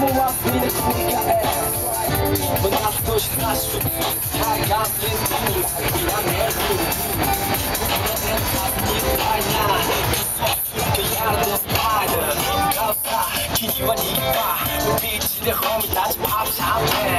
moja mieszkanka W naszą naszą Agaty Ja nie Kiwa nipa, bitch, the homie, that's pops out there.